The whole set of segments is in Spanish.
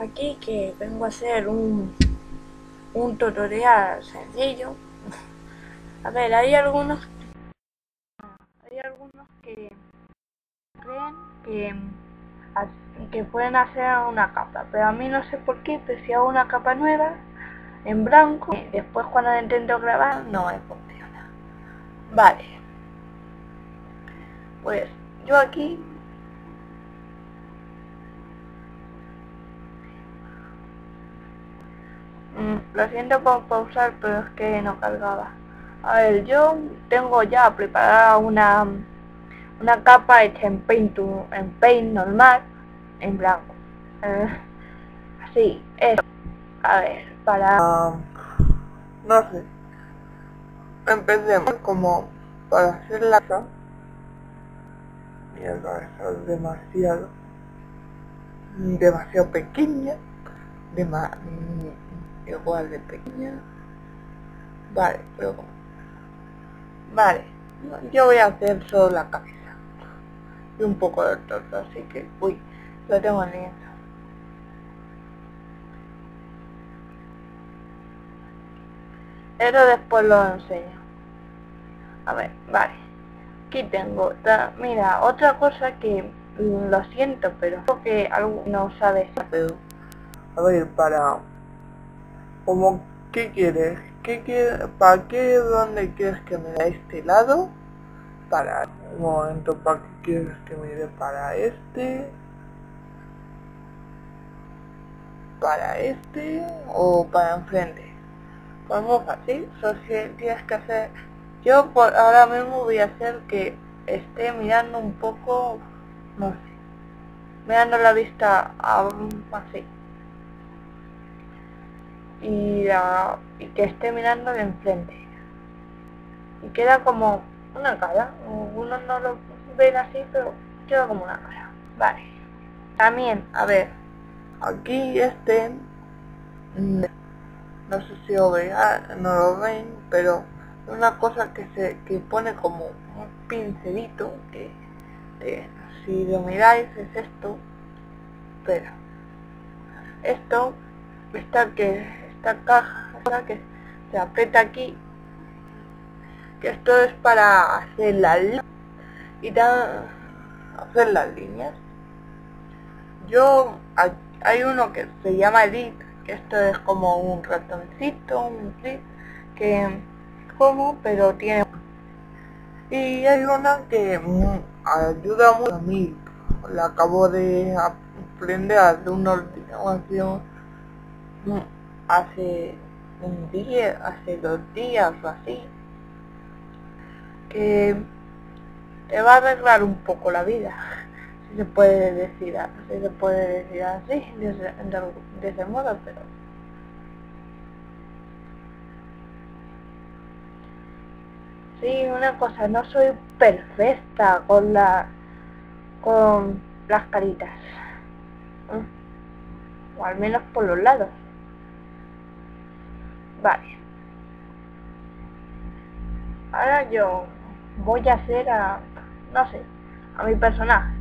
aquí que vengo a hacer un, un tutorial sencillo. A ver, hay algunos hay algunos que creen que, que pueden hacer una capa, pero a mí no sé por qué, pero si hago una capa nueva en blanco, después cuando intento grabar no me funciona. Vale. Pues yo aquí Mm, lo siento por pausar, pero es que no cargaba. A ver, yo tengo ya preparada una una capa hecha en paint, en paint normal, en blanco. Eh, así, eso. A ver, para... Ah, no sé. Empecemos como para hacer la capa. Mierda, es demasiado. Demasiado pequeña. Demasiado igual de pequeña. Vale, pero Vale, yo voy a hacer solo la cabeza. Y un poco de torta, así que... Uy, lo tengo en lienzo. Eso después lo enseño. A ver, vale. Aquí tengo, mira, otra cosa que mm, lo siento, pero que algo no sabe. A ver, para como ¿qué quieres? ¿Qué quieres? ¿Para qué? ¿Dónde quieres que me dé este lado? Para un momento, ¿para qué quieres que me dé para este? ¿Para este? ¿O para enfrente? Pues muy fácil, solo tienes que hacer... Yo por ahora mismo voy a hacer que esté mirando un poco, no sé, mirando la vista así y, y que esté mirando de enfrente. Y queda como una cara. Uno no lo ven así, pero queda como una cara. Vale. También, a ver, aquí este, no sé si lo no lo ven, pero una cosa que se que pone como un pincelito que si lo miráis es esto espera esto está que esta caja que se aprieta aquí que esto es para hacer la y hacer las líneas yo hay uno que se llama edit que esto es como un ratoncito un clip que como pero tiene y hay una que mm, ayuda mucho a mí. La acabo de aprender hace unos días hace un día, hace dos días o así, que te va a arreglar un poco la vida, si se puede decir, si se puede decir así, de ese, modo, pero Sí, una cosa, no soy perfecta con la con las caritas. O al menos por los lados. Vale. Ahora yo voy a hacer a, no sé, a mi personaje.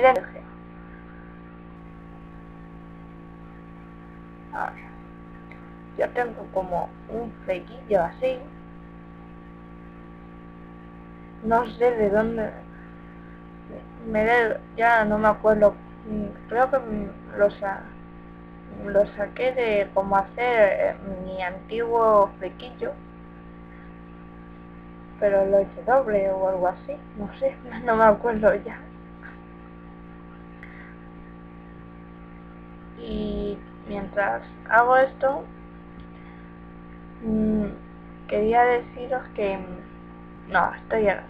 Ver. Ya tengo como un flequillo así. No sé de dónde me de, ya no me acuerdo. Creo que los lo saqué de cómo hacer eh, mi antiguo flequillo pero lo hice doble o algo así no sé, no me acuerdo ya. Y mientras hago esto mmm, quería deciros que no, esto ya.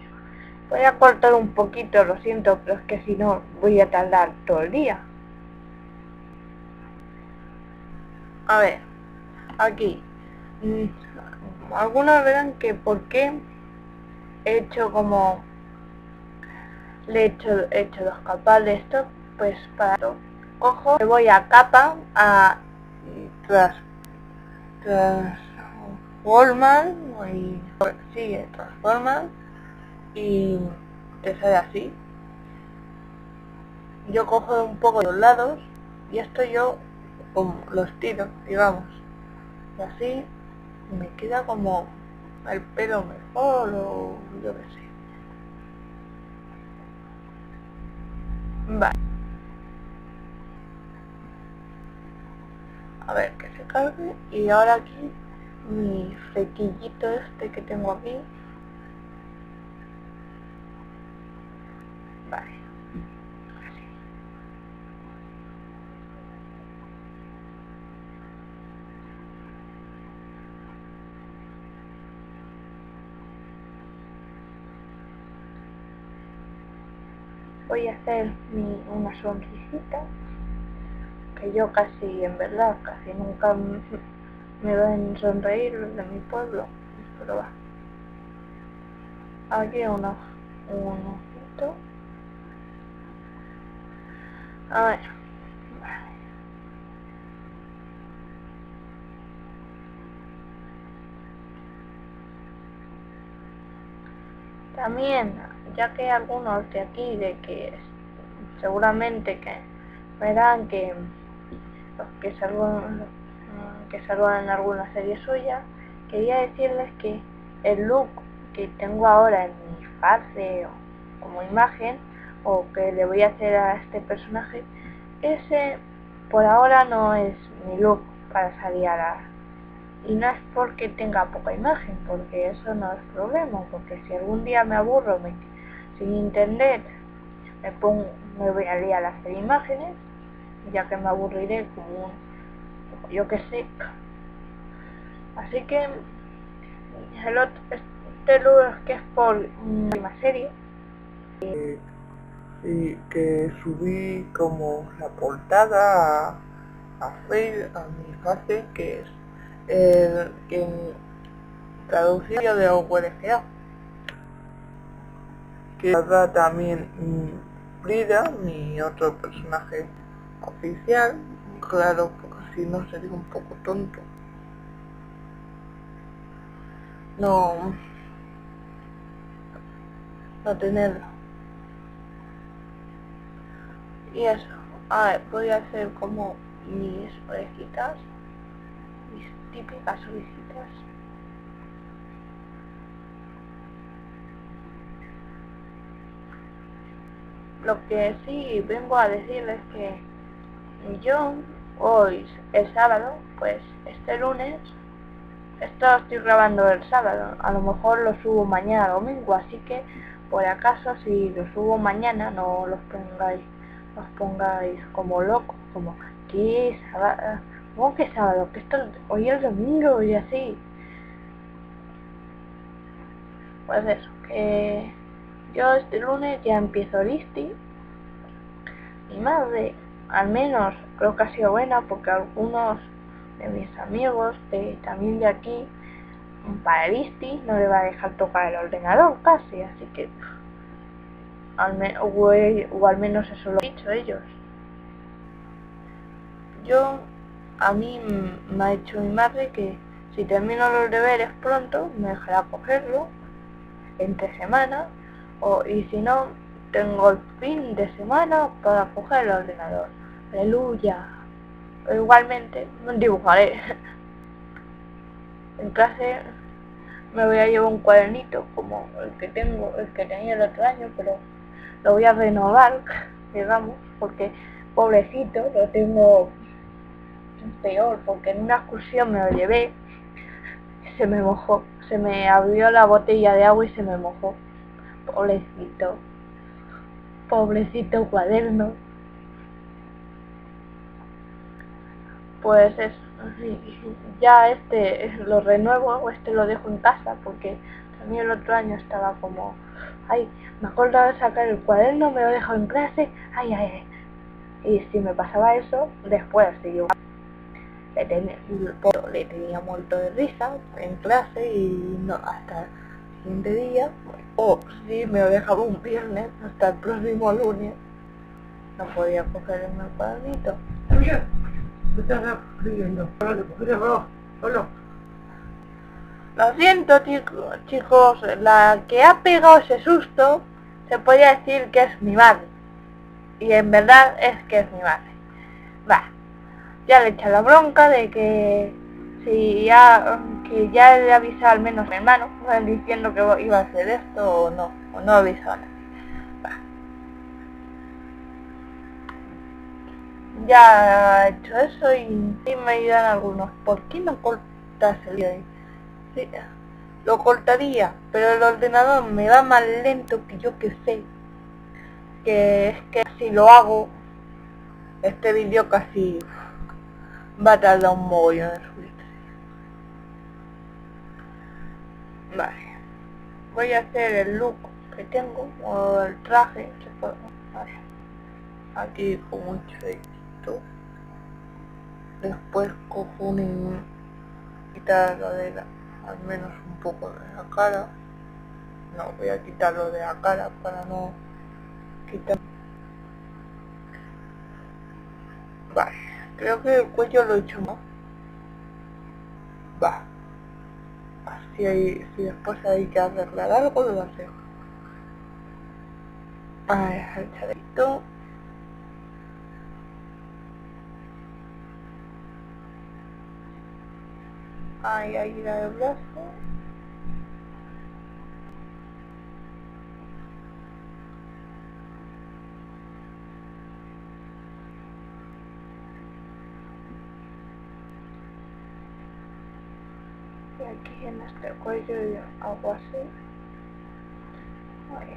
Voy a cortar un poquito, lo siento pero es que si no voy a tardar todo el día A ver, aquí. Mm, algunos verán que por qué he hecho como... Le he hecho, he hecho dos capas de esto, pues para esto. Cojo, me voy a capa, a tras, transforman y sigue transforman y te sale así. Yo cojo un poco de los lados y esto yo como lo estiro, digamos. Y así me queda como el pelo mejor o yo qué sé. Vale. A ver que se cargue y ahora aquí mi flequillito este que tengo aquí voy a hacer mi, una sonrisita que yo casi en verdad casi nunca me ven sonreír de mi pueblo, pero va. Aquí uno, un ojito. A ver. También, ya que algunos de aquí, de que seguramente que verán que los que salgan que salgan en alguna serie suya, quería decirles que el look que tengo ahora en mi fase o como imagen, o que le voy a hacer a este personaje, ese por ahora no es mi look para salir a la... Y no es porque tenga poca imagen, porque eso no es problema, porque si algún día me aburro sin internet, me pongo, me voy a liar a imágenes, ya que me aburriré como un yo que sé. Así que el otro, este lugar que es por una serie. y que subí como la portada a, a, a mi fase que es el que traducido de OWGA que haga también Frida, mi otro personaje oficial, claro, si no sería un poco tonto. No, no tenerlo. Y eso, a ver, voy a hacer como mis orejitas, mis típicas orejitas. Lo que sí vengo a decirles que yo hoy es sábado, pues este lunes, esto estoy grabando el sábado, a lo mejor lo subo mañana domingo, así que por acaso si lo subo mañana no los pongáis, los pongáis como locos, como que sábado, ¿cómo que sábado? Que esto hoy es domingo y así. Pues eso, que yo este lunes ya empiezo listi. Mi madre al menos creo que ha sido buena porque algunos de mis amigos de, también de aquí para el ISTI no le va a dejar tocar el ordenador casi, así que al o, al menos eso lo han dicho ellos. Yo, a mí me ha dicho mi madre que si termino los deberes pronto me dejará cogerlo entre semana o, y si no tengo el fin de semana para coger el ordenador. Aleluya. igualmente dibujaré. En clase me voy a llevar un cuadernito como el que tengo, el que tenía el otro año, pero lo voy a renovar, digamos, porque pobrecito, lo tengo peor, porque en una excursión me lo llevé, se me mojó, se me abrió la botella de agua y se me mojó. Pobrecito pobrecito cuaderno. Pues es, ya este lo renuevo o este lo dejo en casa porque también el otro año estaba como, ay, me acuerdo de sacar el cuaderno, me lo dejo en clase, ay, ay, Y si me pasaba eso, después si yo le tenía, muerto de risa en clase y no hasta de día, o si me dejaba un viernes hasta el próximo lunes, no podía coger el cuadrito. Lo siento chicos, chicos, la que ha pegado ese susto se podría decir que es mi madre. Y en verdad es que es mi madre. va, ya le echa la bronca de que si ya que ya le al menos mi hermano diciendo que iba a hacer esto o no, o no avisó a nadie. Ya he hecho eso y, sí me ayudan algunos. ¿Por qué no cortas el video? Sí, lo cortaría, pero el ordenador me va más lento que yo que sé. Que es que si lo hago, este vídeo casi va a tardar un mogollón de subir. Vale. Voy a hacer el look que tengo, o el traje. Vale. Aquí con un chorrito. Después cojo un... quitar lo de la, al menos un poco de la cara. No, voy a quitarlo de la cara para no quitar... Vale, creo que el cuello lo he hecho más. Va. Así hay, si después hay que arreglar algo, lo hacemos. A ver, el chalequito. Ahí, ahí la del brazo. Y en este cuello yo hago así.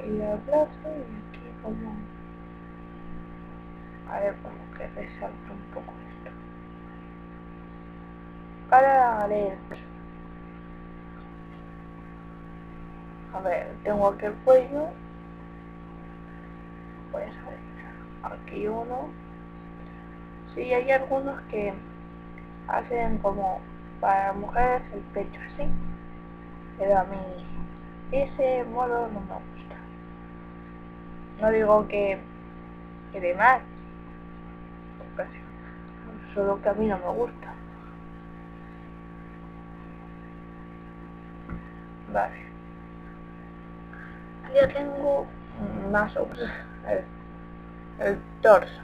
El brazo y aquí como... A ver, como que resalta un poco esto. Para leer. A ver, tengo aquí el cuello. Pues a ver, aquí uno. Sí, hay algunos que hacen como para mujeres el pecho así. Pero a mí ese modo no me gusta. No digo que, que de más, solo que a mí no me gusta. Vale. Ya tengo más o menos el, el torso.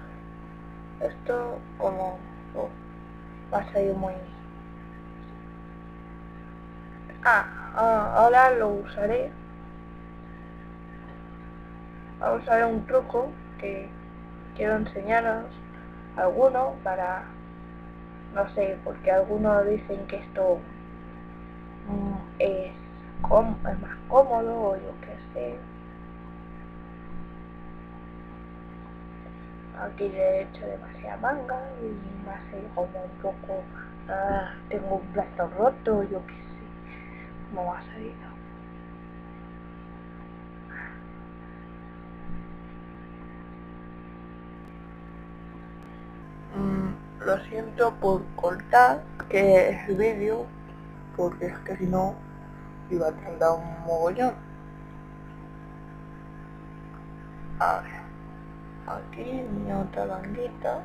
Esto como oh, va a salir muy... Ah, ah, ahora lo usaré. Ahora usaré un truco que quiero enseñaros alguno para no sé porque algunos dicen que esto es, es más cómodo o yo qué sé aquí le he hecho demasiada manga y me hace como un poco ah, tengo un brazo roto yo qué sé cómo va a salir lo siento por cortar que es el vídeo porque es que si no iba a tardar un mogollón. A ver aquí mi otra banguita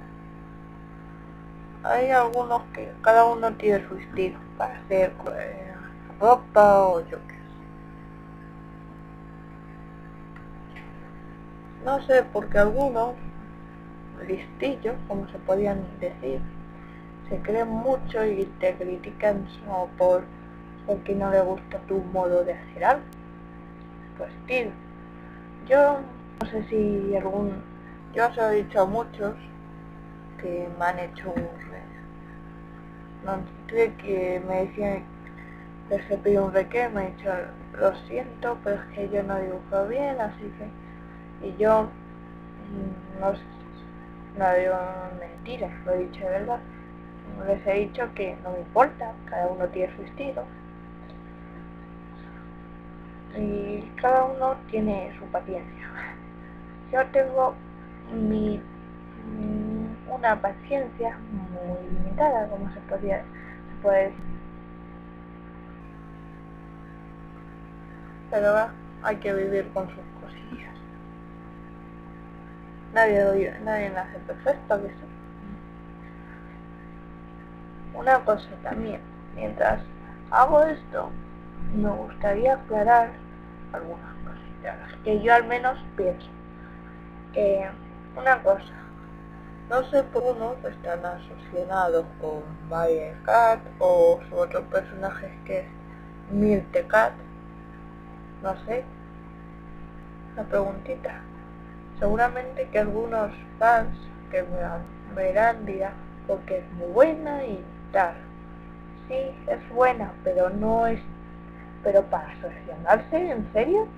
hay algunos que cada uno tiene su estilo para hacer pues, ropa o yo qué no sé porque algunos listillos, como se podían decir, se creen mucho y te critican solo por porque no le gusta tu modo de hacer algo, tu estilo. Yo no sé si algún... Yo os he dicho a muchos que me han hecho un... No que me decían se pidió un reque, me he dicho lo siento, pero es que yo no dibujo bien, así que... Y yo mm, no no digo mentiras, lo he dicho de verdad. Les he dicho que no me importa, cada uno tiene su estilo. Y cada uno tiene su paciencia. Yo tengo mi mm, una paciencia muy limitada, como se podría se puede decir. Pero hay que vivir con sus cosillas. Nadie, nadie nace perfecto, que sí. Una cosa también, mientras hago esto, me gustaría aclarar algunas cositas, que yo al menos pienso. una cosa, No sé por unos están asociados con Cat o su otro personaje que es Mirtecat. No sé. La preguntita. Seguramente que algunos fans que me verán dirán porque es muy buena y tal. Sí, es buena, pero no es... Pero para asociarse, ¿en serio?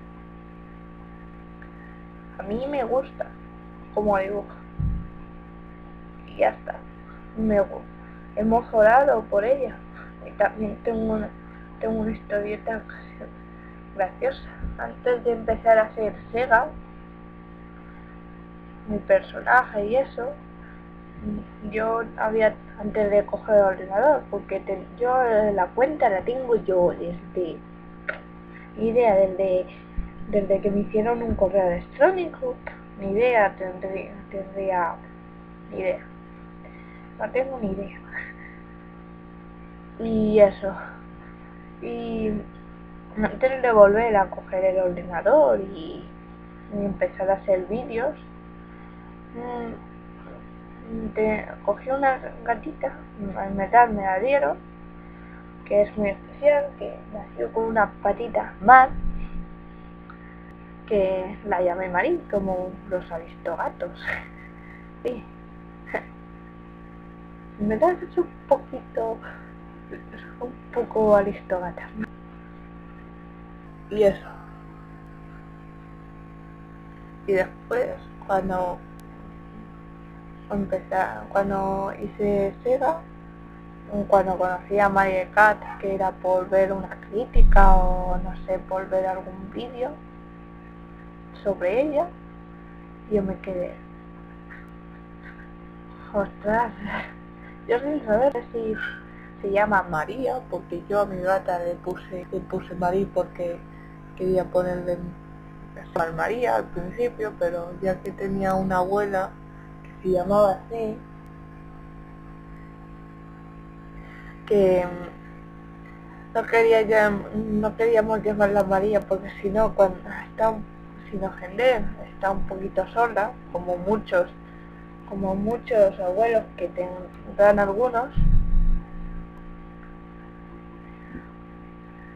A mí me gusta como dibuja y ya está. Me hemos orado por ella. Y también tengo una, tengo una historieta graciosa. Antes de empezar a hacer Sega, mi personaje y eso, yo había, antes de coger el ordenador, porque yo la cuenta la tengo yo desde, idea, desde, desde que me hicieron un correo electrónico, ni idea tendría, tendría, ni idea no tengo ni idea. Y eso. Y antes de volver a coger el ordenador y, empezar a hacer vídeos, mm, cogí una gatita, al metal me la dieron, que es muy especial, que nació con una patita más, que la llamé Marín, como los aristogatos. Sí me das un poquito, un poco aristócrata. Y eso. Y después, cuando empecé, cuando hice Sega, cuando conocí a Marie Cat, que era por ver una crítica o no sé, por ver algún vídeo sobre ella, yo me quedé. Ostras, yo sin saber si se llama María, porque yo a mi gata le puse, le puse María porque quería ponerle María al principio, pero ya que tenía una abuela que se llamaba así, que no quería ya, no queríamos llamarla María porque si no cuando está sin ofender está un poquito sola como muchos como muchos abuelos que tendrán algunos,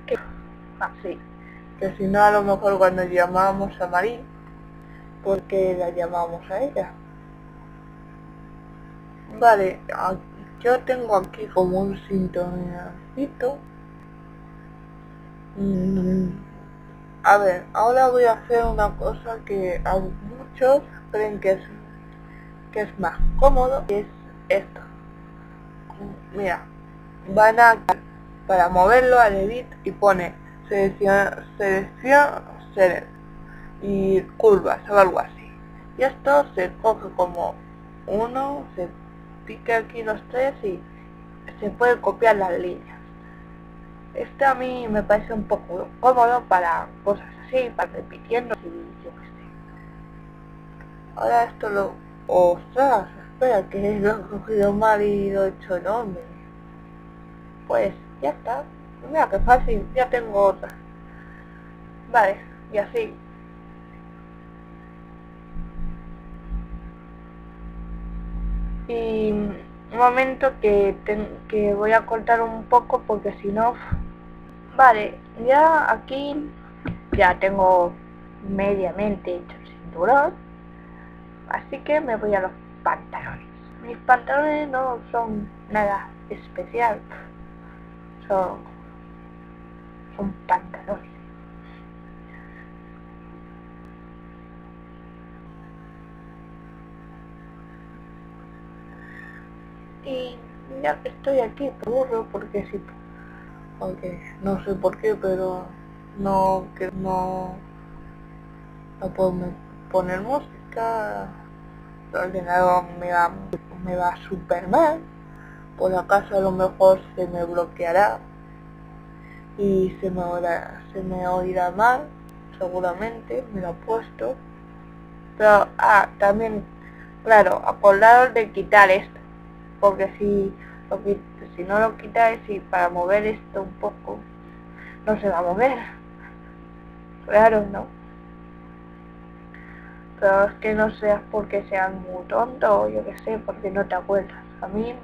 que así, que si no a lo mejor cuando llamamos a Marí, porque la llamamos a ella. Vale, yo tengo aquí como un sintonicito. Mm, a ver, ahora voy a hacer una cosa que a muchos creen que es es más cómodo es esto mira van a para moverlo al edit y pone selección selección y curvas o algo así y esto se coge como uno se pica aquí los tres y se puede copiar las líneas este a mí me parece un poco cómodo para cosas así para repitiendo y yo qué sé ahora esto lo Ostras, espera que lo he cogido mal y lo he hecho nombre. Pues ya está. Mira qué fácil, ya tengo otra. Vale, y así. Y un momento que, que voy a cortar un poco porque si no... Vale, ya aquí ya tengo mediamente hecho el cinturón Así que me voy a los pantalones. Mis pantalones no son nada especial. Son, son pantalones. Y ya estoy aquí, burro porque sí. Aunque no sé por qué, pero no que no, no puedo poner música el ordenador me va, me va super mal, por acaso a lo mejor se me bloqueará y se me, oirá, se me oirá mal, seguramente, me lo puesto. Pero, ah, también, claro, acordaros de quitar esto, porque si, lo, si no lo quitáis y para mover esto un poco, no se va a mover. Claro, ¿no? Pero es que no seas porque seas muy tonto o yo qué sé, porque no te acuerdas. A mí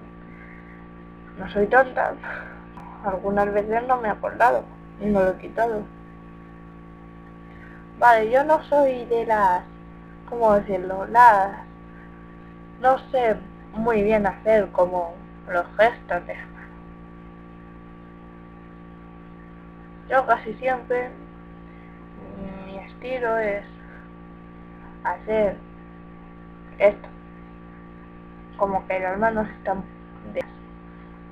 no soy tonta. Algunas veces no me he acordado y no lo he quitado. Vale, yo no soy de las, ¿cómo decirlo? Las, no sé muy bien hacer como los gestos de Yo casi siempre, mi estilo es hacer esto. Como que las manos están de...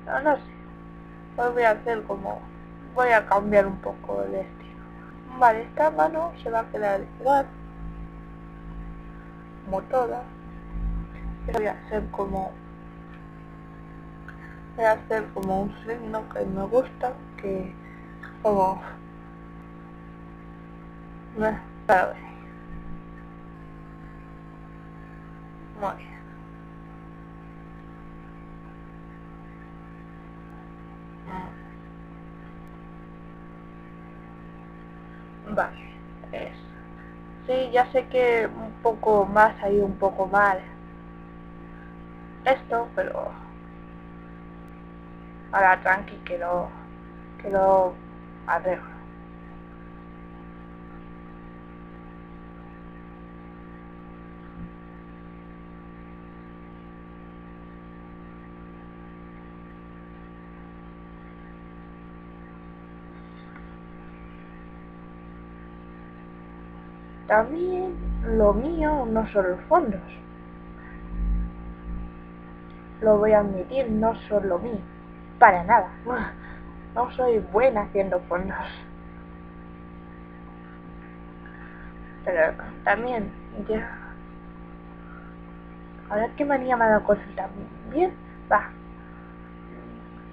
No, no sé. Hoy voy a hacer como... Voy a cambiar un poco el estilo. Vale, esta mano se va a quedar igual. Como todas. Voy a hacer como... Voy a hacer como un signo que me gusta, que como... Para ver. Sí, ya sé que un poco más ahí, un poco mal esto, pero ahora tranqui que lo que lo arreglo. También lo mío no son los fondos. Lo voy a admitir, no son lo mío. Para nada. No soy buena haciendo fondos. Pero también, ya... A ver qué manía me ha dado también. Va.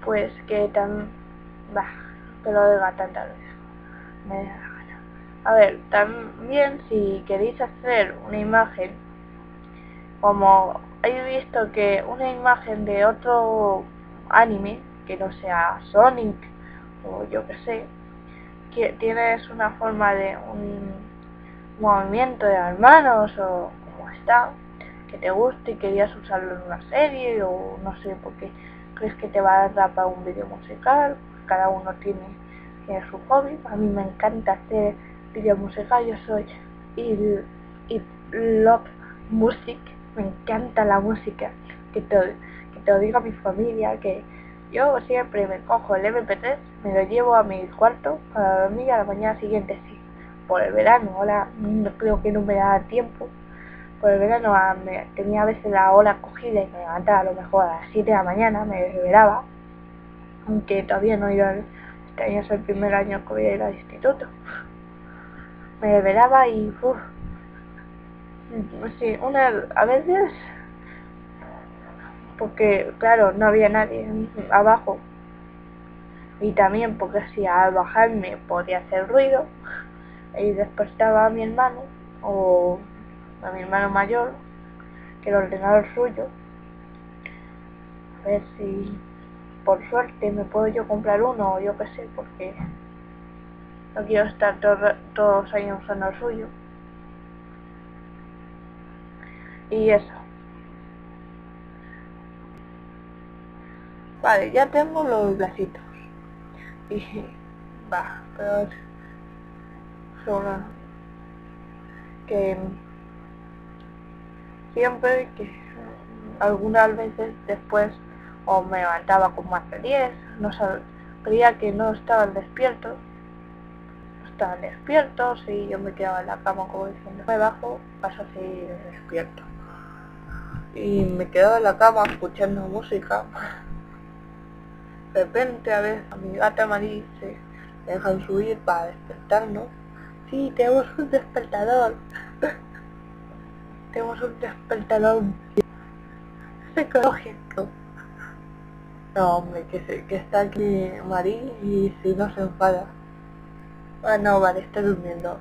Pues que tan... Va. Que lo diga tantas veces. Me a ver, también si queréis hacer una imagen, como he visto que una imagen de otro anime, que no sea Sonic o yo que sé, que tienes una forma de un movimiento de las manos o como está, que te guste y querías usarlo en una serie o no sé, porque crees que te va a dar para un vídeo musical, cada uno tiene, tiene su hobby, a mí me encanta hacer yo soy y, y love music, me encanta la música, que te, que te lo diga mi familia, que yo siempre me cojo el MP3, me lo llevo a mi cuarto para dormir a la mañana siguiente, sí, por el verano, ahora no, creo que no me da tiempo, por el verano ah, tenía a veces la hora cogida y me levantaba a lo mejor a las 7 de la mañana, me desvelaba, aunque todavía no iba, este año es el primer año que voy a ir al instituto me develaba y uff, sí, una, a veces, porque claro, no había nadie abajo, y también porque si al bajarme podía hacer ruido, y despertaba a mi hermano, o a mi hermano mayor, que el ordenador suyo, a ver si por suerte me puedo yo comprar uno, o yo qué sé, porque no quiero estar todos los años usando el suyo. Y eso. Vale, ya tengo los bracitos. Y va, pero son que siempre que algunas veces después o me levantaba como hace 10, no sabía que no estaban despiertos estaban despiertos y yo me quedaba en la cama como diciendo me bajo, paso a seguir despierto. Y me quedaba en la cama escuchando música. De repente a ver a mi gata me dice, dejan subir para despertarnos. Sí, tenemos un despertador. tenemos un despertador psicológico. No, hombre, que, que está aquí Marí y si no se enfada. Ah, no, vale, está durmiendo.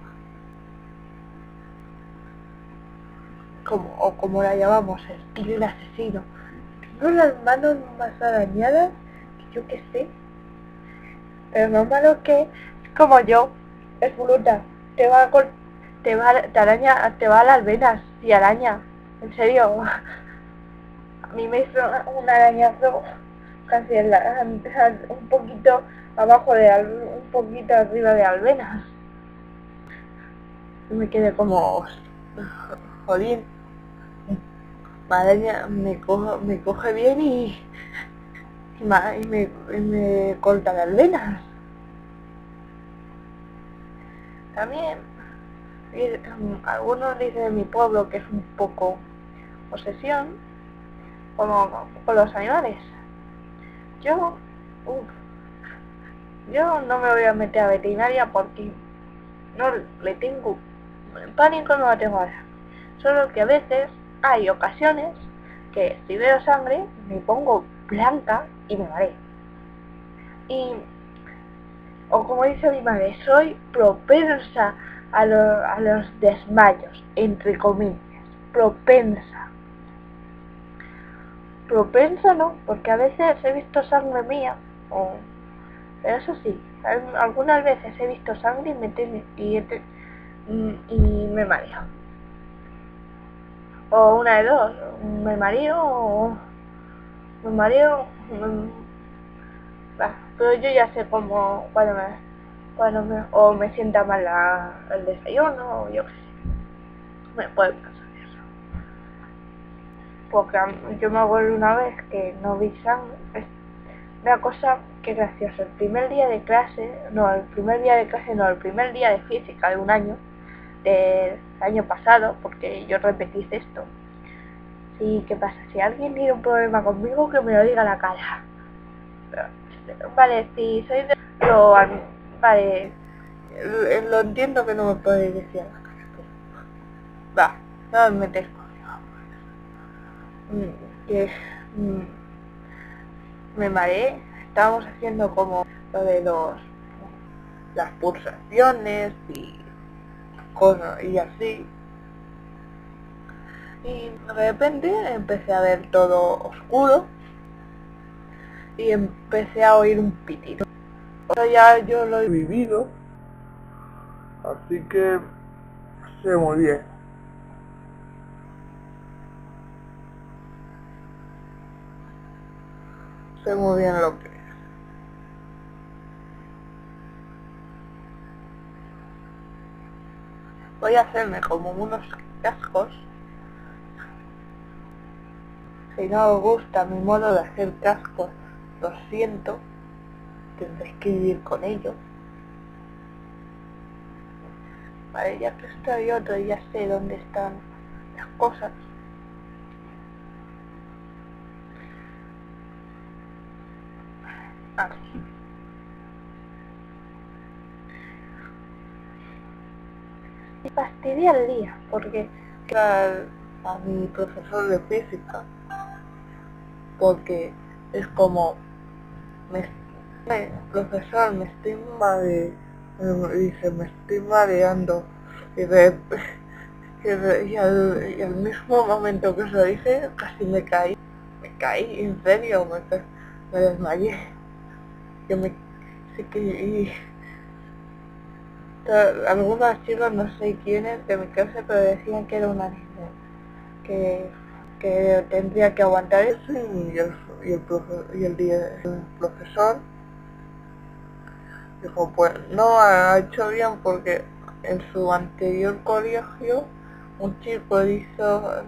Como, o como la llamamos, el asesino. Tengo las manos más arañadas que yo que sé. Pero no malo que, como yo, es bruta. Te va a, te va, te araña, te va a las venas y araña. En serio. A mí me hizo un arañazo casi en la, un poquito abajo de un poquito arriba de alvenas. Me quedé como jodín. Madre mía, me coge, me coge bien y, y, me, me corta las venas. También algunos dicen de mi pueblo que es un poco obsesión como con los animales. Yo, yo no me voy a meter a veterinaria porque no le tengo pánico, no la tengo ahora. Solo que a veces hay ocasiones que si veo sangre me pongo blanca y me mareo. Y, o como dice mi madre, soy propensa a, a los desmayos, entre comillas, propensa. Propensa no, porque a veces he visto sangre mía, pero eso sí, algunas veces he visto sangre y me, y, y me mareo. O una de dos, me mareo o me mareo, pero yo ya sé cómo, cuando me cuando me, o me sienta mal el desayuno, o yo qué sé. Me puede pasar eso. Porque yo me acuerdo una vez que no vi sangre. Una cosa que graciosa. El primer día de clase, no, el primer día de clase, no, el primer día de física de un año, del año pasado, porque yo repetí esto. Sí, ¿qué pasa? Si alguien tiene un problema conmigo, que me lo diga a la cara. Vale, si soy de... Lo, Vale, lo entiendo que no me puedes decir Va, no me metes mm, que mm, me mareé, estábamos haciendo como lo de los las pulsaciones y cosas y así y de repente empecé a ver todo oscuro y empecé a oír un pitido ya yo lo he vivido, así que sé muy bien. Sé muy lo que es. Voy a hacerme como unos cascos. Si no os gusta mi modo de hacer cascos, lo siento tendré que vivir con ellos. Vale, ya que estoy otro ya sé dónde están las cosas. Me fastidia el día porque a, a mi profesor de física porque es como me profesor, me estoy mare... dice, me estoy mareando. Y, de, y, al, y, al, mismo momento que se dice, casi me caí. Me caí, en serio, me, me desmayé. Yo me... Sí que... Y, algunas chicas, no sé quiénes, de mi clase, pero decían que era una niña. Que, que tendría que aguantar eso y el, y el, y el, el profesor Dijo, pues no ha hecho bien porque en su anterior colegio un chico hizo,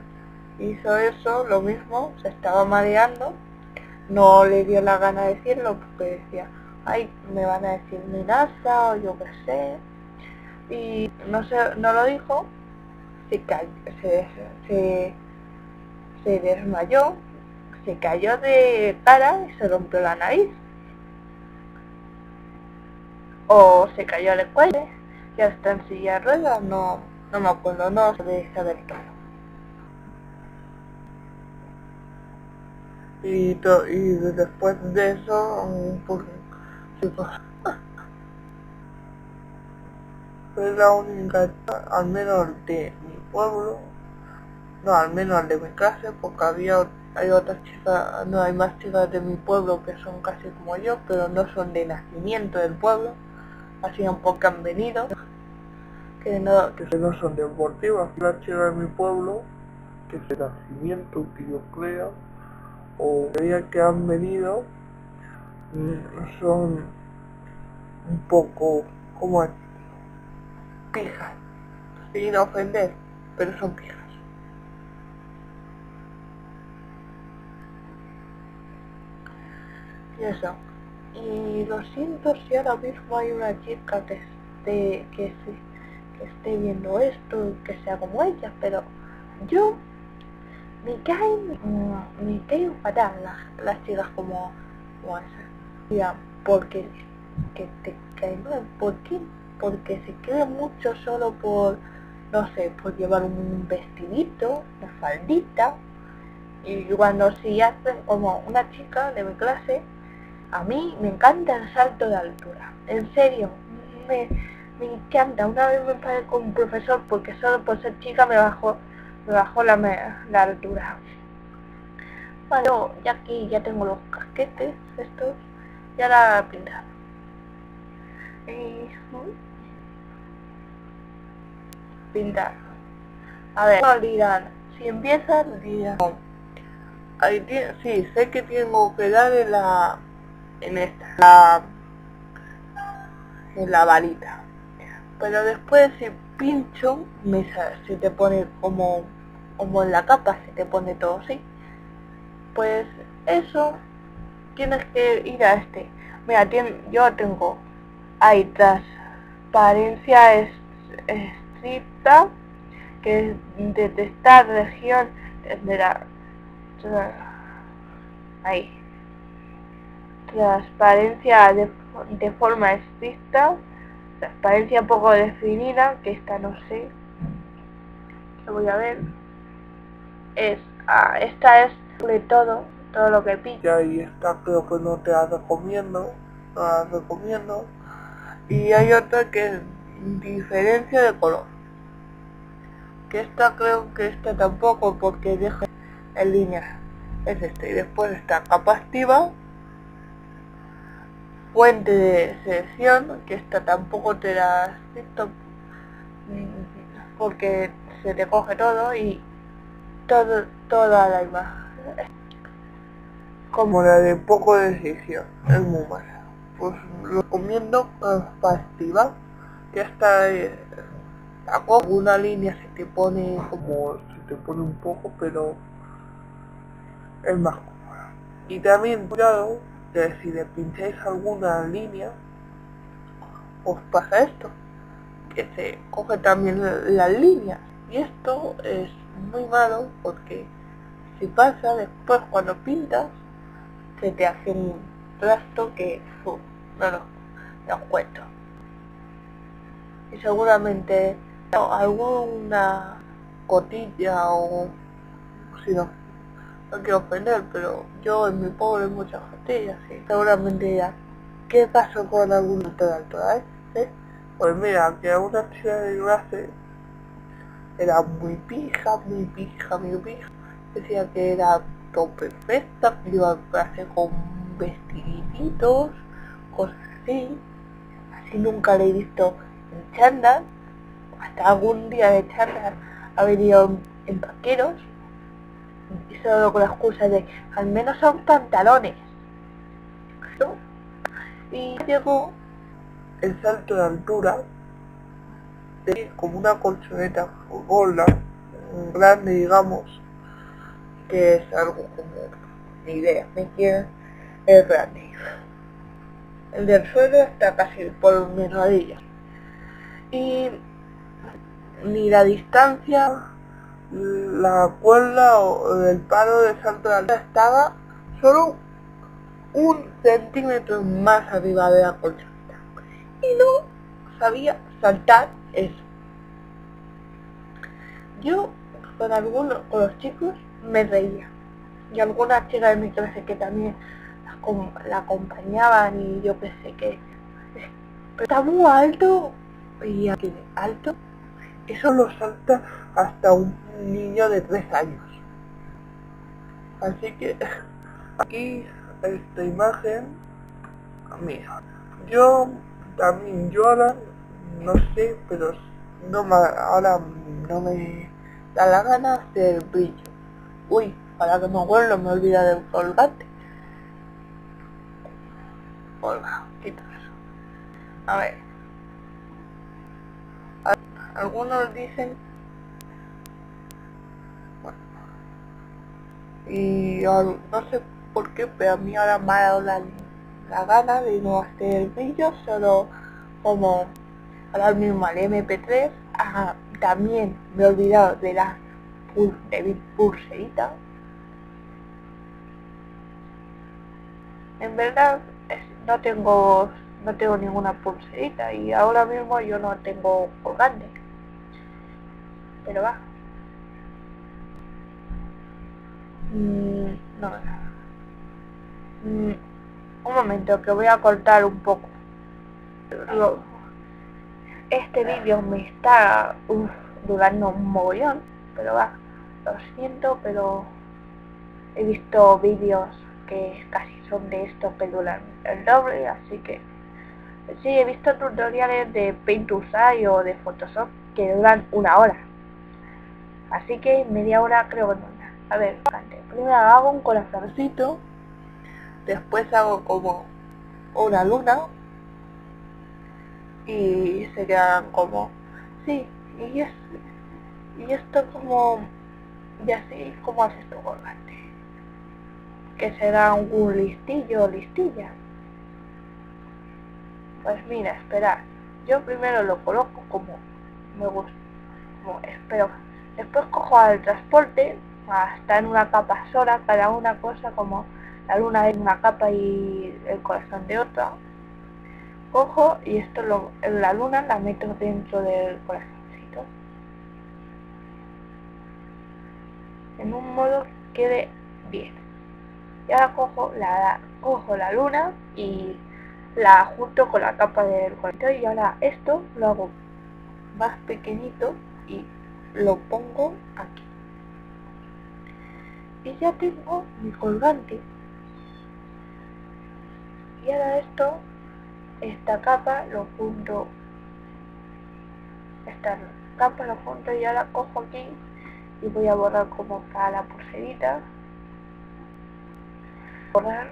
hizo eso, lo mismo, se estaba mareando, no le dio la gana de decirlo porque decía, ay, me van a decir NASA o yo qué sé, y no se, no lo dijo, se, se, se, se desmayó, se cayó de cara y se rompió la nariz o se cayó al cuello, ya está en silla de ruedas, no, no me acuerdo, no se debe saber todo. Y, y después de eso, pues, fue la única, al menos de mi pueblo, no, al menos de mi clase, porque había hay otras chicas, no hay más chicas de mi pueblo que son casi como yo, pero no son de nacimiento del pueblo. Hacía un poco han venido. Que no, que no son deportivas. La chica de mi pueblo, que es el nacimiento que yo creo, o creía que han venido, mm, son un poco como pijas, sin ofender, pero son pijas. Y eso. Y lo siento si ahora mismo hay una chica que esté, que, que esté viendo esto, que sea como ella, pero yo me caen, me caen fatal las, las chicas como, como esa. porque que te caen mal, ¿por? Porque se creen mucho solo por, no sé, por llevar un vestidito, una faldita, y cuando si hacen como una chica de mi clase, a mí me encanta el salto de altura. En serio, me, me encanta. Una vez me paré con un profesor porque solo por ser chica me bajó, me bajó la, la altura. Bueno, ya aquí ya tengo los casquetes estos y ahora pintar. Y, pintar. A ver, si empiezas dirán. Ahí sí, sé que tengo que dar en la en esta en la varita pero después si pincho me se te pone como como en la capa se te pone todo así pues eso tienes que ir a este mira yo tengo hay transparencia estricta que es detectar región de la ahí transparencia de, forma estricta, transparencia poco definida, que esta no sé, que voy a ver, es, ah, esta es de todo, todo lo que pilla. Y esta creo que no te la recomiendo, no la recomiendo. Y hay otra que diferencia de color. Que esta creo que esta tampoco porque deja en línea. Es este. Y después está capacitiva fuente de selección, que esta tampoco te da porque se te coge todo y todo, toda la imagen. Como la de poco de decisión, es muy mala. Pues lo recomiendo activar que esta es una línea se te pone como se te pone un poco pero es más cómoda. Y también cuidado que si le pincháis alguna línea os pasa esto que se coge también la, línea y esto es muy malo porque si pasa después cuando pintas se te hace un rastro que no no no cuento y seguramente alguna cotilla o si no no quiero ofender, pero yo en mi pueblo hay muchas jotillas y seguramente ya, ¿qué pasó con algún de altura, eh? Pues mira, que una chica de clase era muy pija, muy pija, muy pija. Decía que era todo perfecta, que iba a clase con vestiditos, cosas así. Así nunca le he visto en chándal. Hasta algún día de chándal ha venido en vaqueros y solo con la excusa de al menos son pantalones. Y llegó el salto de altura de como una colchoneta gorda, grande digamos, que es algo como ni idea, me quiere el grande. El del suelo está casi por mi rodilla. Y ni la distancia la cuerda o el palo de salto de altura estaba solo un centímetro más arriba de la colchoneta y no sabía saltar eso. Yo con algunos, con los chicos, me reía. Y algunas chicas de mi clase que también la, acompañaban y yo pensé que está muy alto y aquí alto eso lo salta hasta un niño de 3 años. Así que aquí esta imagen, mira, yo también llora, no sé, pero no me, ahora no me da la gana hacer brillo. Uy, para que me acuerdo me olvida del colgante. Olga. A ver. Algunos dicen... Y no sé por qué, pero a mí ahora me ha dado la, la gana de no hacer brillo, solo como ahora mismo al MP3. también me he olvidado de la de pulserita. En verdad no tengo no tengo ninguna pulserita y ahora mismo yo no tengo colgante. Pero va. Mm, no, mm, un momento que voy a cortar un poco. Este vídeo me está durando un mogollón, pero va, lo siento, pero he visto vídeos que casi son de estos que duran el doble, así que sí, he visto tutoriales de Paint o de Photoshop que duran una hora. Así que media hora creo que no. A ver, primero hago un corazoncito, después hago como una luna y se quedan como, sí, y, es, y esto como, y así como haces tu colgante, que será un listillo o listilla. Pues mira, espera, yo primero lo coloco como me gusta, como espero, después cojo el transporte, hasta en una capa sola, cada una cosa como la luna en una capa y el corazón de otra, cojo y esto lo, la luna la meto dentro del corazoncito. En un modo que quede bien. Y ahora cojo la, cojo la luna y la junto con la capa del corazón y ahora esto lo hago más pequeñito y lo pongo aquí. Y ya tengo mi colgante. Y ahora esto esta capa lo junto. Esta capa lo junto y ahora cojo aquí y voy a borrar como está la pulserita. Borrar.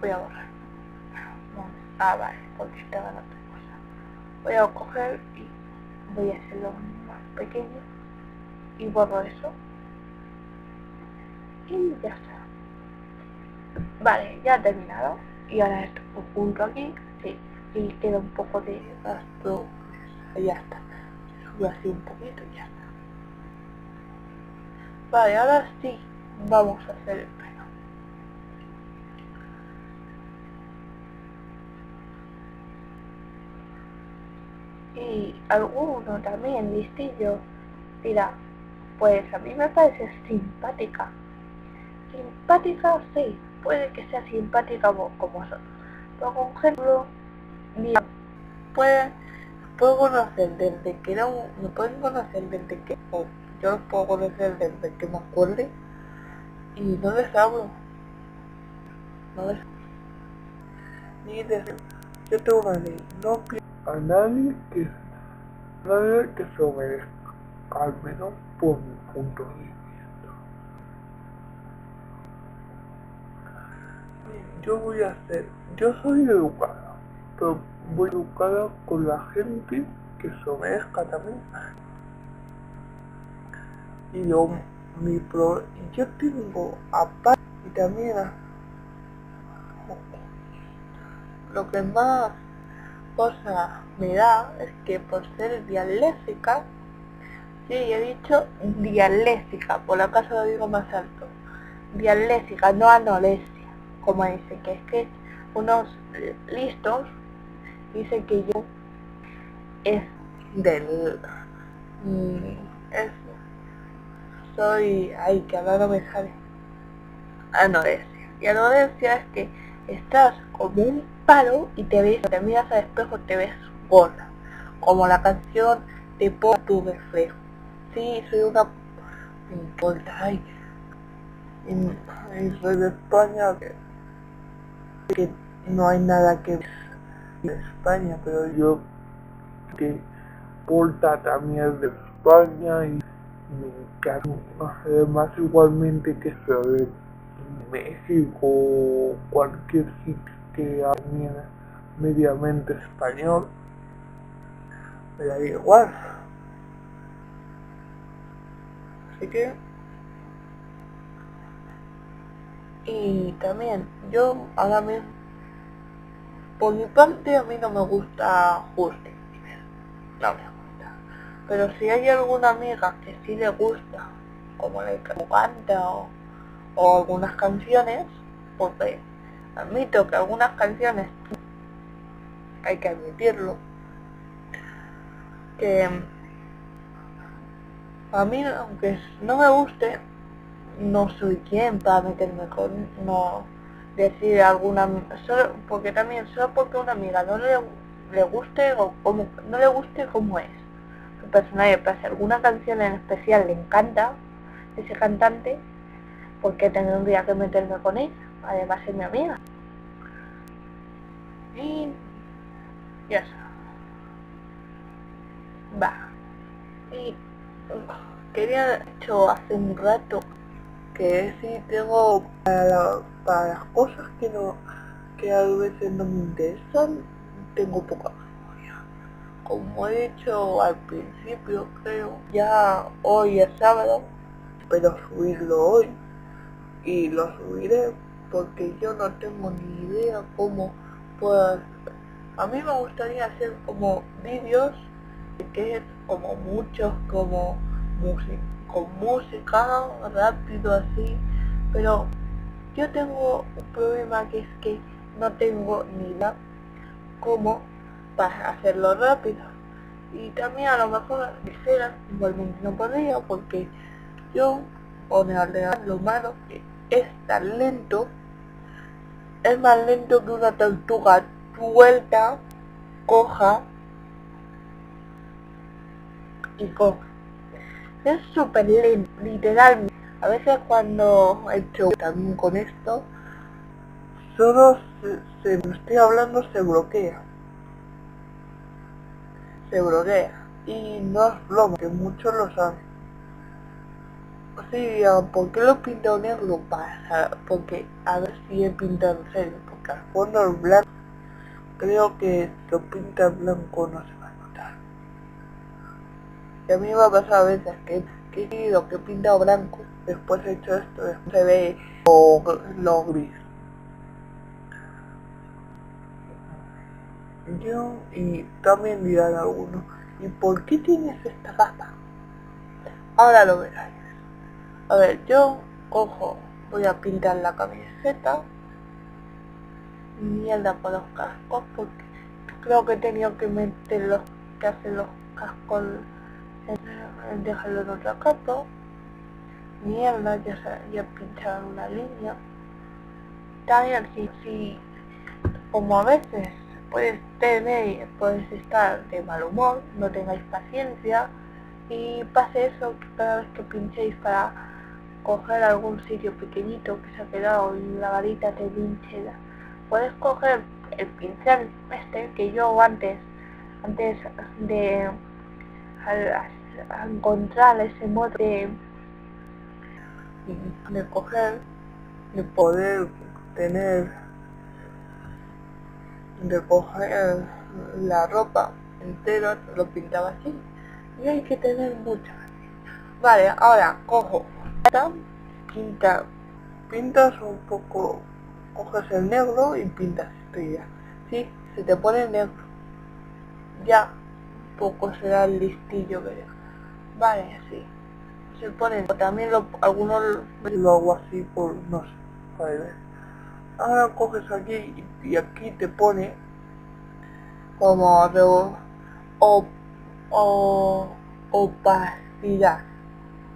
Voy a borrar. Ah vale porque estaba en otra cosa. Voy a coger y voy a hacerlo más pequeño y borro eso y ya está Vale, ya he terminado. Y ahora esto punto aquí, sí, y queda un poco de gasto. Y ya está. Subo así un poquito y ya está. Vale, ahora sí, vamos a hacer Y alguno también listillo dirá, pues a mí me parece simpática. Simpática, sí, puede que sea simpática como, vosotros. Pero por ejemplo, puede, puedo conocer desde que era un, me pueden conocer desde que, o yo los puedo conocer desde que me acuerde y no les hablo. No les ni desde yo tengo una ley, no a nadie que nadie que se obedezca, al menos por mi punto de vista. yo voy a hacer, yo soy educada, pero voy educada con la gente que se obedezca también. Y yo, mi pro, yo tengo aparte y también lo que más cosa me da es que por ser dialéctica, sí, he dicho dialéctica, por acaso lo digo más alto, dialéctica, no anoresia como dice que es que unos listos dicen que yo es del mm, es soy ay que ahora no me sale anorexia y anorexia es que estás como palo y te ves te miras al espejo te ves gorda. Como la canción de por tu reflejo sí soy una importa ay. Y, soy de España que no hay nada que en España, pero yo que Porta también es de España y me encanta. Además igualmente que se ve México, cualquier sitio que hable mediamente español, me igual. Así que... Y también, yo ahora mismo, por mi parte a mí no me gusta Justin no me gusta. Pero si hay alguna amiga que sí le gusta, como le canta o, algunas canciones, porque admito que algunas canciones hay que admitirlo que a mí aunque no me guste no soy quien para meterme con no decir alguna solo porque también solo porque una amiga no le, le guste o como no le guste como es su personaje pero si alguna canción en especial le encanta ese cantante porque tendría que meterme con él además es mi amiga. Y ya está. Va. Y quería hecho hace un rato que sí tengo para, para las cosas que no que a veces no me interesan tengo poca memoria. Como he dicho al principio creo ya hoy es sábado espero subirlo hoy y lo subiré porque yo no tengo ni idea cómo puedo a mí me gustaría hacer como vídeos que es como muchos como con música rápido así pero yo tengo un problema que es que no tengo ni idea cómo para hacerlo rápido. Y también a lo mejor quisiera igualmente no podría porque yo el ordenador lo malo que es tan lento es más lento que una tortuga vuelta, coja y coja. Es súper lento, literal. A veces cuando he hecho también con esto, solo se, se estoy hablando se bloquea. Se bloquea. Y no es broma, que muchos lo saben. Sí, ¿por qué lo pinto negro? Para, porque a ver si he pintado en serio, porque al fondo el blanco creo que lo pinta blanco no se va a notar. Y a mí me ha pasado a veces que, que lo que pinta blanco, después he hecho esto, después se ve lo, lo gris. Yo, y también dirán algunos, ¿y por qué tienes esta capa? Ahora lo verás. A ver, yo cojo, voy a pintar la camiseta. Mierda por los cascos porque creo que he tenido que meter los que hacen los cascos en, dejarlo en otra capa. Mierda ya, ya pincharon una línea. También si, si como a veces puedes tener puedes estar de mal humor no tengáis paciencia y pase eso cada vez que pinchéis para coger algún sitio pequeñito que se ha quedado y la varita te pinche puedes coger el pincel este que yo antes antes de encontrar ese modo de, de coger de poder tener de coger la ropa entero lo pintaba así. Y hay que tener mucha vale ahora cojo pinta pintas un poco coges el negro y pintas ya. ¿Sí? Se te pone negro. Ya, poco será el listillo que Vale, sí. Se pone, también lo, algunos lo hago así por, no sé, para ver. Ahora coges aquí y, aquí te pone como o, o, opacidad,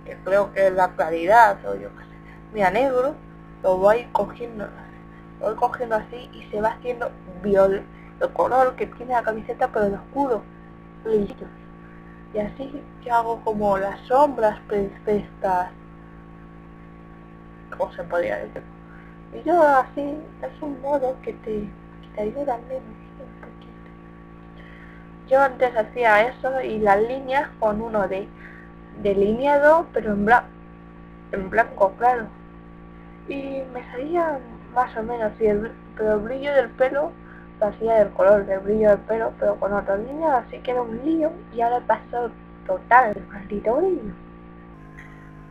que creo que la claridad o yo qué sé. Mira, negro, lo voy cogiendo voy cogiendo así y se va haciendo viol el color que tiene la camiseta pero de oscuro y así yo hago como las sombras perfectas como se podría decir y yo así es un modo que te, que te ayuda a un poquito yo antes hacía eso y las líneas con uno de delineado, pero en, blanco en blanco, claro. Y me salía más o menos, el, pero el brillo del pelo lo hacía del color del brillo del pelo, pero con otra línea, así que era un lío y ahora pasó total, el maldito brillo.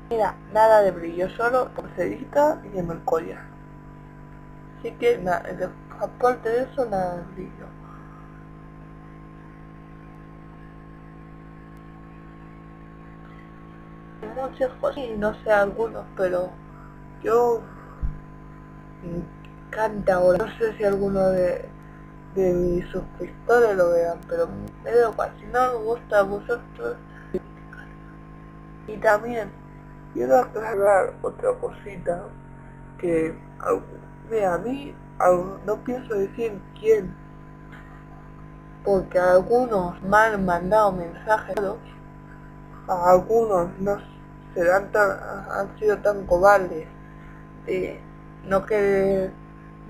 Mira, nada de brillo, solo pulserita y el collar. Así que nada, aparte de eso, nada de brillo. Muchos sí, no sé algunos, pero yo me encanta ahora. No sé si alguno de, de mis suscriptores lo vean, pero me da igual. Si no les gusta a vosotros, y también quiero aclarar otra cosita que a mí no pienso decir quién porque algunos me han mandado mensajes a algunos no serán tan, han sido tan cobardes de no que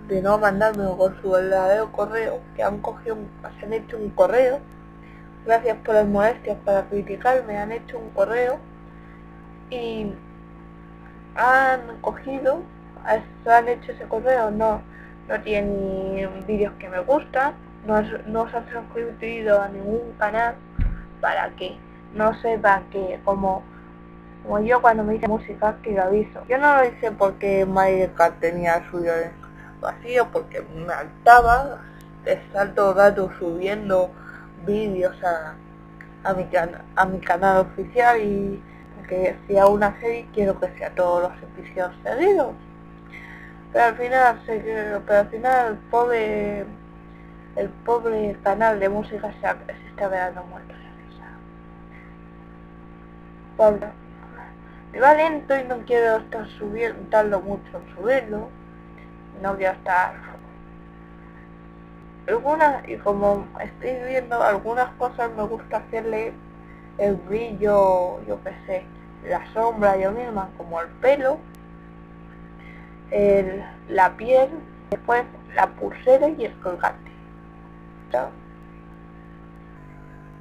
de no mandarme con su verdadero correo que han cogido se han hecho un correo. Gracias por las molestias para criticarme han hecho un correo y han cogido, han hecho ese correo, no, no tiene vídeos que me gustan, no, no se han suscrito a ningún canal para que no sepan que como, como yo cuando me hice música que lo aviso. Yo no lo hice porque Minecraft tenía suyo vacío, porque me altaba estar todo el rato subiendo vídeos a, a, mi, a mi canal oficial y que si una serie quiero que sea todos los episodios seguidos. Pero al final se pero al final el pobre el pobre canal de música se, se está quedando muerto Pobre. Me va lento y no quiero estar subiendo mucho en subirlo. No quiero estar algunas y como estoy viendo algunas cosas me gusta hacerle el brillo yo qué sé la sombra yo misma como el pelo, el, la piel, después la pulsera y el colgante.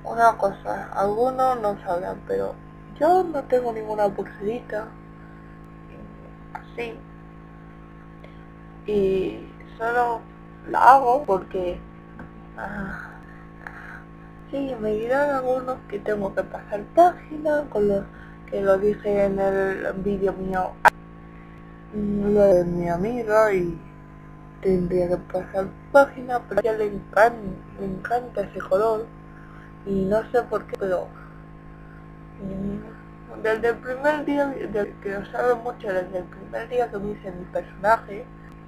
Una cosa, algunos no sabrán, pero yo no tengo ninguna pulserita así y solo la hago porque ah, sí, me dirán algunos que tengo que pasar página con los que lo dije en el vídeo mío. Lo de mi amiga y tendría que pasar página pero a ella le encanta, le encanta ese color. Y no sé por qué pero desde el primer día que lo sabe mucho desde el primer día que me hice mi personaje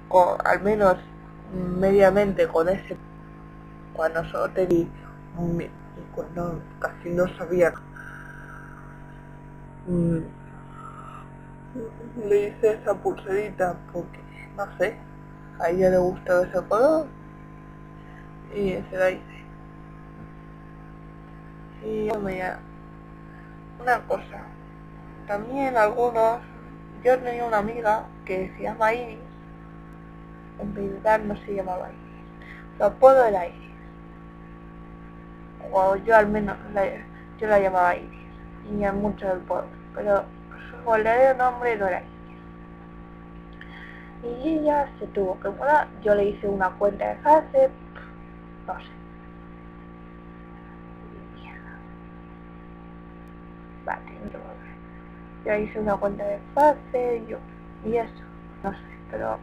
o al menos mediamente con ese cuando solo tenía cuando casi no sabía Mm. le hice esa pulserita porque, no sé, a ella le gusta ese color y se la hice. Y ya, una cosa, también algunos, yo tenía una amiga que se llama Iris, en verdad no se llamaba Iris, su apodo era Iris, o yo al menos yo la llamaba Iris, y a muchos del pueblo pero su verdadero nombre no era ella. Y ella se tuvo que mudar, yo le hice una cuenta de fase, no sé. Vale, yo hice una cuenta de fase, yo, y eso, no sé, pero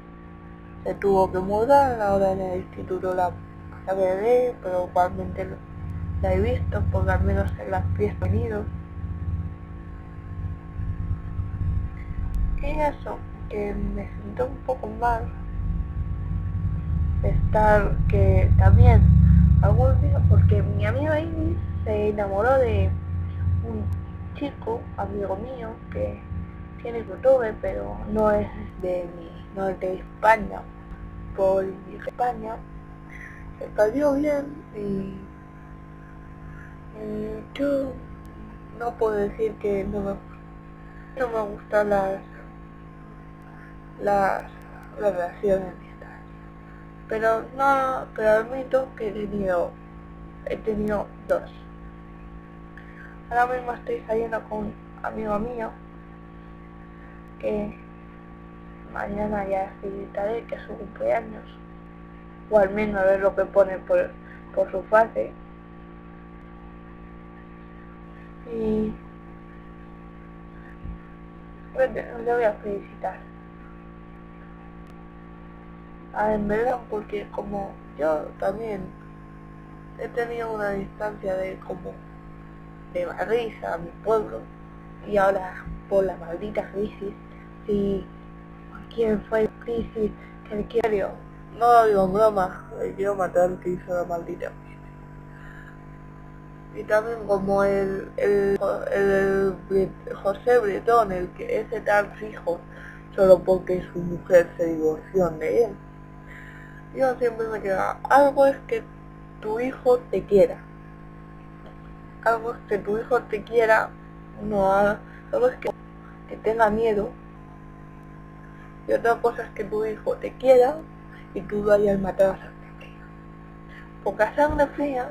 se tuvo que mudar, ahora en el instituto la, la veré, pero igualmente la he visto, porque al menos en las pies venido. y eso, que me siento un poco mal estar que también algún día porque mi amiga Iris se enamoró de un chico, amigo mío, que tiene YouTube pero no es de mi, no es de España, por España, se cayó bien y, yo no puedo decir que no me, no me gustan las las relaciones Pero no, pero admito que he tenido he tenido dos. Ahora mismo estoy saliendo con un amigo mío que mañana ya felicitaré que es su cumpleaños o al menos a ver lo que pone por, por su fase y le voy a felicitar. A en verdad porque como yo también he tenido una distancia de como de Madrid a mi pueblo y ahora por la maldita crisis si quién fue el crisis que quiero no digo broma quiero matar que hizo la maldita y también como el, el, el, José Bretón, el que ese tal hijo, solo porque su mujer se divorció de él. Yo siempre me quedo, algo es que tu hijo te quiera. Algo que tu hijo te quiera, no algo es que, que tenga miedo. Y otra cosa es que tu hijo te quiera y tú vayas a matar a sangre fría. Porque a sangre fría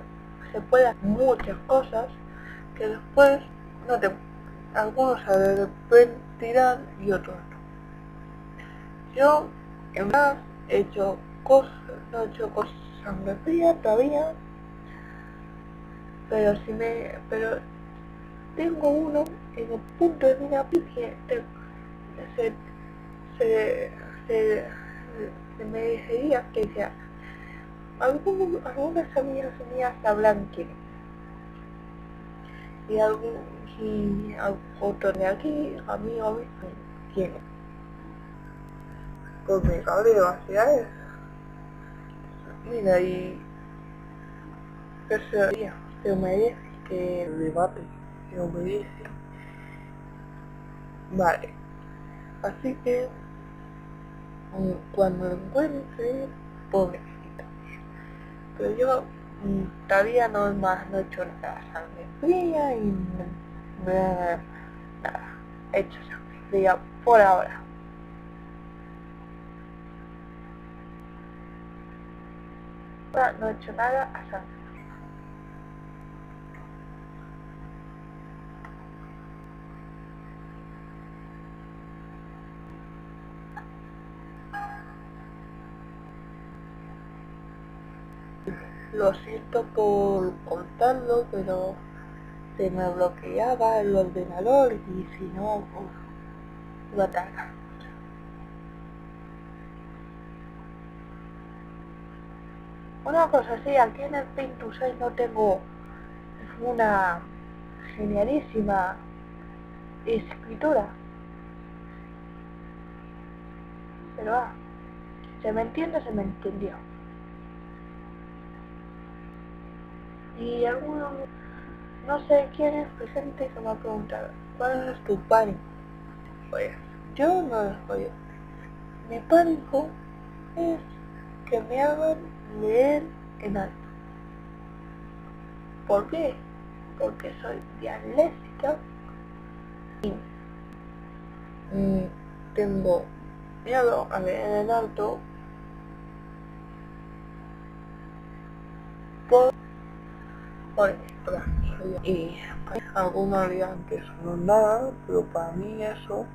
se puede hacer muchas cosas que después no te algunos se arrepentirán y otros no. Yo en verdad he hecho cosas, no he hecho cosas sangre fría todavía, pero si me pero tengo uno en el punto de mira que se, se, se, se me diría que sea algunos, algunas amigas mías hablan que y algún y otro de aquí amigo mío tiene. Pues me cabreo hacia eso mira y que se, se merece que debate se merece vale. Así que cuando encuentre pobre pero yo mm, todavía no más no he hecho nada. Sangre fría y nada, nada. He hecho sangre fría por ahora. No he hecho nada a sangre Lo siento por contarlo, pero se me bloqueaba el ordenador y si no, pues, iba a tardar. Una cosa sí, aquí en el Pinto 6 no tengo una genialísima escritura. Pero ah, se me entiende, se me entendió. Y alguno, no sé quién es presente que me ha preguntado, ¿cuál es tu pánico? Yo no lo soy. Mi pánico es que me hagan leer en alto. ¿Por qué? Porque soy dialéctica y tengo miedo a leer en alto por y algunos dirán que eso no es nada, pero para mí eso,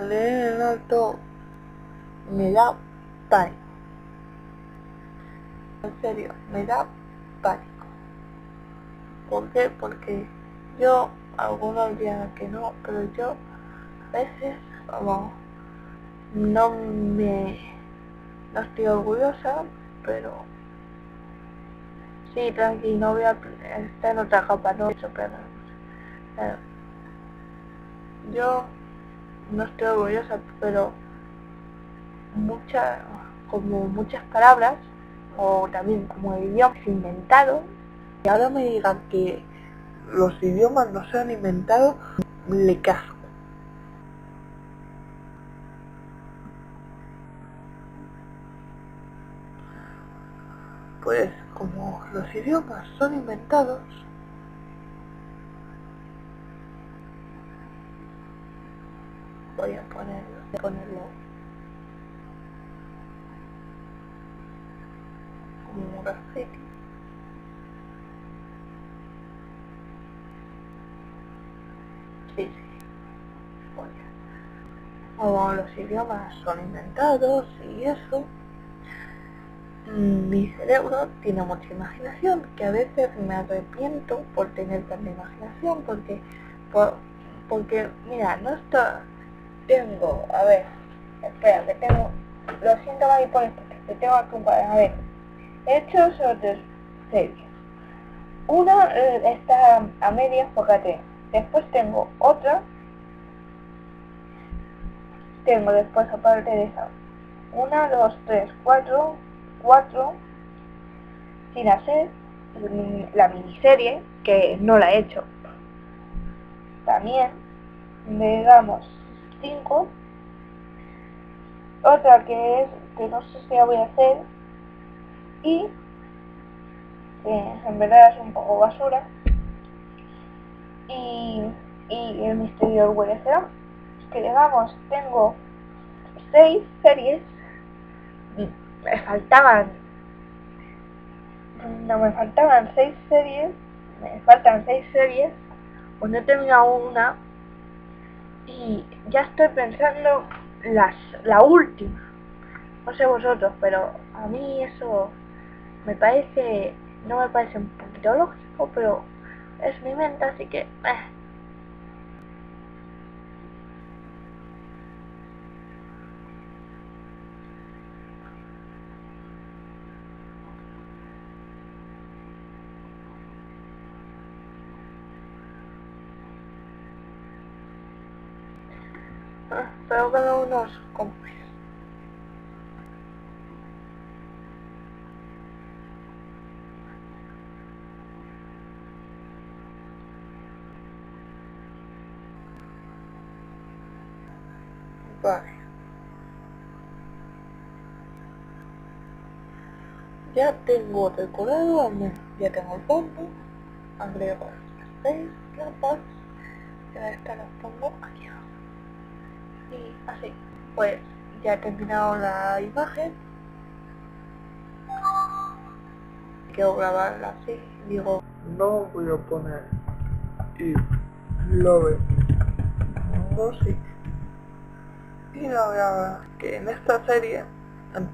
leer en alto me da pánico. En serio, me da pánico. ¿Por qué? Porque yo, algunos dirán que no, pero yo a veces como no me no estoy orgullosa, pero Sí, tranqui, no voy a... Está en otra capa, no hecho pero... Yo no estoy orgullosa, pero muchas, como muchas palabras, o también como idiomas inventados, y ahora me digan que los idiomas no se han inventado, le caso. Pues los idiomas son inventados, voy a ponerlo, ponerlo Nomura City. Sí, sí. Oye. Como los idiomas son inventados y eso, mi cerebro tiene mucha imaginación, que a veces me arrepiento por tener tanta imaginación, porque, por, porque, mira, no estoy, tengo, a ver, espera, que tengo, lo siento ahí por esto, que tengo aquí un a ver, he hecho sobre series. Una eh, está a media, fíjate, después tengo otra, tengo después aparte de esa, una, dos, tres, cuatro, 4 sin hacer la miniserie que no la he hecho. También digamos 5 otra que es que no sé si la voy a hacer y que en verdad es un poco basura y, y el misterio huele que digamos tengo 6 series me faltaban no me faltaban seis series me faltan seis series pues no he una y ya estoy pensando las la última no sé vosotros pero a mí eso me parece no me parece un poquito lógico pero es mi mente así que eh. Pero cada uno compre. Vale. Ya tengo decorado, ya tengo el fondo, agrego las seis capas, y esta las pongo aquí abajo y así pues ya he terminado la imagen. Quiero grabarla así digo no voy a poner y love music y la verdad que en esta serie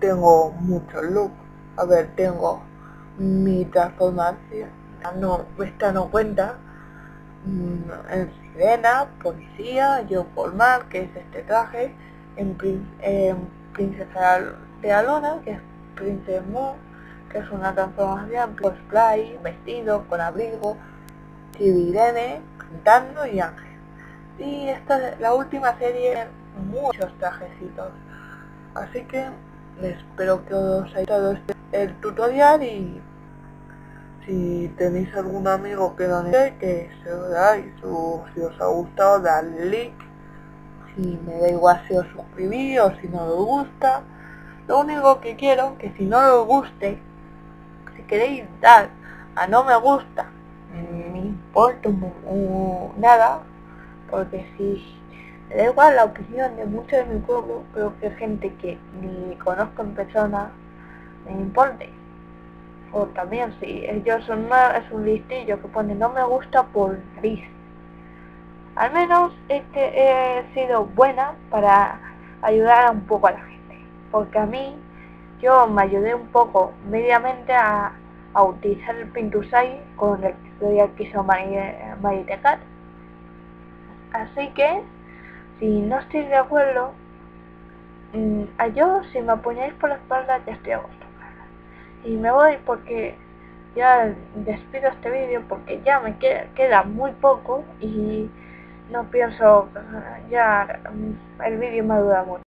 tengo mucho look. A ver tengo mi transformación no esta no cuenta. Mm, Sirena, Policía, Yo Mar, que es este traje, en, Princesa de Alona, que es Princess Moon, que es una transformación, cosplay, vestido, con abrigo, Irene, cantando y Ángel. Y esta es la última serie, muchos trajecitos. Así que espero que os haya gustado este, el tutorial y si tenéis algún amigo que lo que se lo dais, o si os ha gustado, darle like, si me da igual si os suscribís o si no os gusta. Lo único que quiero, que si no os guste, si queréis dar a no me gusta, me importa nada, porque si me da igual la opinión de muchos de mi pueblo, creo que gente que ni conozco en persona, me importe o también si ellos son más, un listillo que pone no me gusta por gris. Al menos este he sido buena para ayudar un poco a la gente. Porque a mí, yo me ayudé un poco mediamente a, utilizar el Pintusai con el tutorial que hizo Maritecat. Así que, si no estoy de acuerdo, mm, a yo si me apoyáis por la espalda ya estoy a y me voy porque ya despido este vídeo porque ya me queda, muy poco y no pienso ya el vídeo me dura mucho